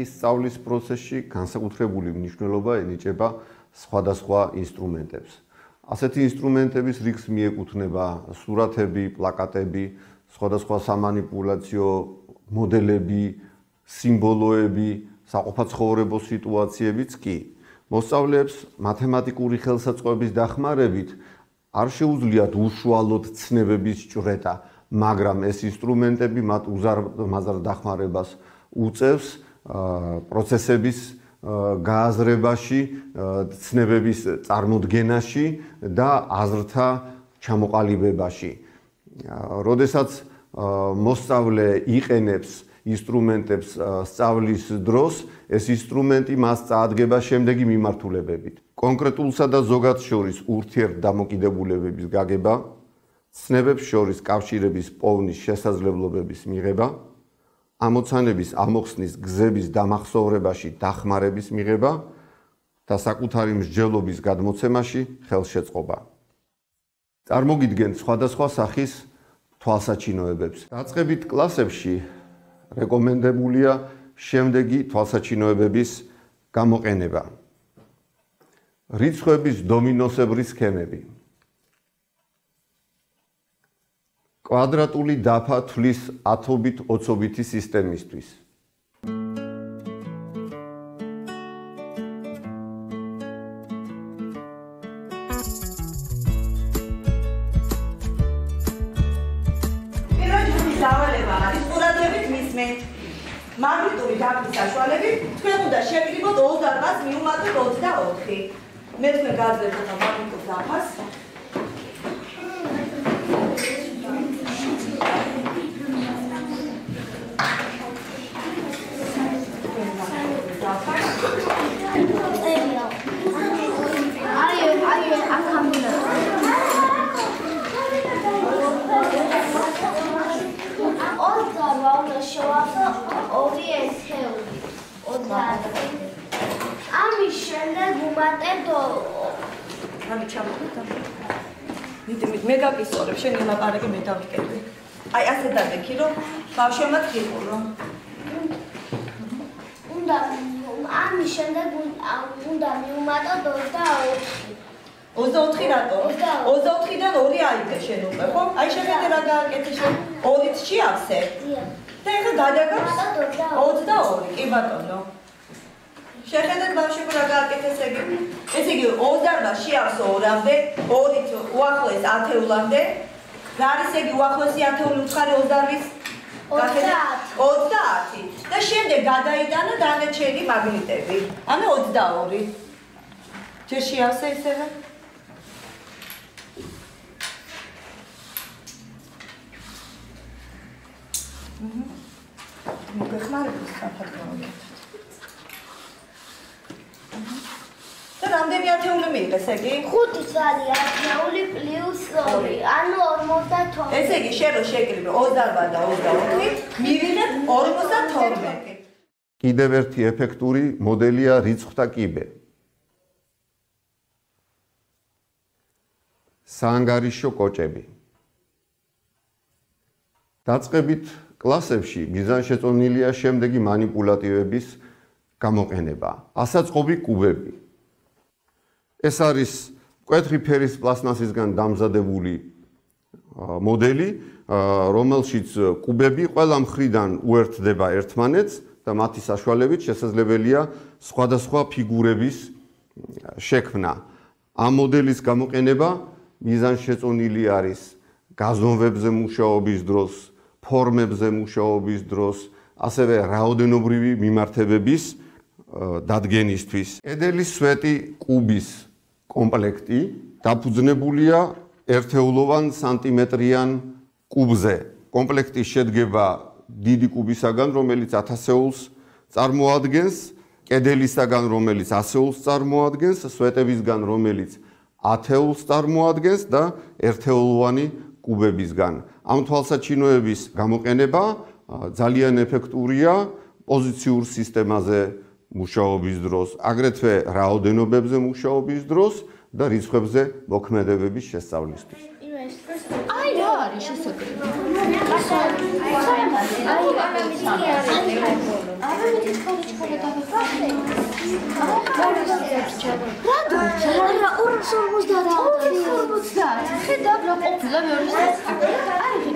მათემატიკის სწავლის პროცესში განსაკუთრებული მნიშვნელობა ენიჭება სხვადასხვა ინსტრუმენტებს. ასეთი ინსტრუმენტების რიგს მიეკუთვნება სურათები, პლაკატები, სხვადასხვა სამანიპულაციო მოდელები, სიმბოლოები, საყოფაცხოვრებო სიტუაციებიც კი. მოსწავლეებს მათემატიკური ხელსაწყოების დახმარებით არ შეუძლიათ უშუალოდ ცნებების ჭრედა, მაგრამ ეს ინსტრუმენტები მათ უზარმაზარ დახმარებას უწევს პროცესების გააზრებაში, ცნებების წარმოდგენაში და აზრთა ჩამოყალიბებაში. როდესაც მოსწავლე იყენებს ინსტრუმენტებს სწავლის დროს, ეს ინსტრუმენტი მას წაადგება შემდეგი მიმართულებებით. კონკრეტულსა და ზოგად შორის ურთიერთდამოკიდებულებების გაგება, ცნებებს შორის კავშირების პოვნის შესაძლებლობების მიღება, ამოცანების ამოხსნის გზების დამახსოვრებაში დახმარების მიღება და საკუთარი მსჯელობის გადმოცემაში ხელშეწყობა. წარმოგიდგენთ სხვადასხვა სახის თვალსაჩინოებებს. დაწყებით კლასებში რეკომენდებულია შემდეგი თვალსაჩინოებების გამოყენება. რიცხვების დომინოსებრი სქემები. კვადრატული დაფა თვლის 10-ობით 20-ობითი სისტემისთვის. მაგნიტური დაფის საშუალებით თქვენ უნდა შევიგებოთ 28 მიუმატოთ 24. მე თქვენ გაძლევთ მაგნიტურ დაფას ამის შემდეგ უმატებო ამი ჩამოვიდა მიდი მე გაკისორებ შენ იმაპარაკე მე დავიკეთე. აი ასე დადექი რომ ბავშვებმა გიყურო უნდა ამის შემდეგ უნდა მიუმატო 24 24 რატო? 24-დან 2 აიგე შენ უკვე ხო? აი შეხედე რა გააკეთე შენ 2-ით შეავსე და ეხლა გადაგავს 22 კი ბატონო შეხედეთ ბავშვები რა გააკეთეს ეგ. ესე იგი 28 შეავს 2-მდე, 2-ით უახლოეს 10-ამდე. რა არის ეგ უახლოესი 10-ული უცხარი 28-ის? 30. 30. და შემდეგ გადაიტანა დანარჩენი მაგნიტები. ანუ 22. ჯერ შეავს ესევე? მოგეხმარებოს საფრთხე. და რამდენი ათეული მიიღეს ეგი? 5 წალი ათეული პლუს 2, ანუ 52. ესე იგი, შენ რო შეკრიბე 28 და 24, მივიღებ 52. კიდევ ერთი ეფექტური მოდელია რიცხვთა კიბე. საანგარიშო კოჭები. დაწყებით კლასებში მიზანშეწონილია შემდეგი манипулятивების გამოყენება. ასაწყობი კუბები. ეს არის მკვეთრი ფერის პლასმასისგან დამზადებული მოდელი, რომელშიც კუბები ყველა მხრიდან უერთდება ერთმანეთს და მათი საშუალებით შესაძლებელია სხვადასხვა ფიგურების შექმნა. ამ მოდელის გამოყენება მიზანშეწონილი არის გაზომვებზე მუშაობის დროს, ფორმებზე მუშაობის დროს, ასევე რაოდენობრივი მიმართებების დადგენისთვის. ედელის სვეტი კუბის კომპლექტი დაფუძნებულია ერთეულოვან სანტიმეტრიან კუბზე. კომპლექტი შედგება დიდი კუბისაგან, რომელიც 1000-ეულს წარმოადგენს, კედელისაგან, რომელიც 100-ეულს წარმოადგენს, სვეტებისგან, რომელიც 10-ეულს წარმოადგენს და ერთეულოვანი კუბებისგან. ამ თვალსაჩინოების გამოყენება ძალიან ეფექტურია პოზიციურ სისტემაზე მუშაობის დროს, აგრეთვე რაოდენობებზე მუშაობის დროს და რიცხვებზე მოქმედებების შესწავლისთვის. აი რა არის შესაძლებელი? არა, 250. 50. ხედავ რა ყოფილა მეორე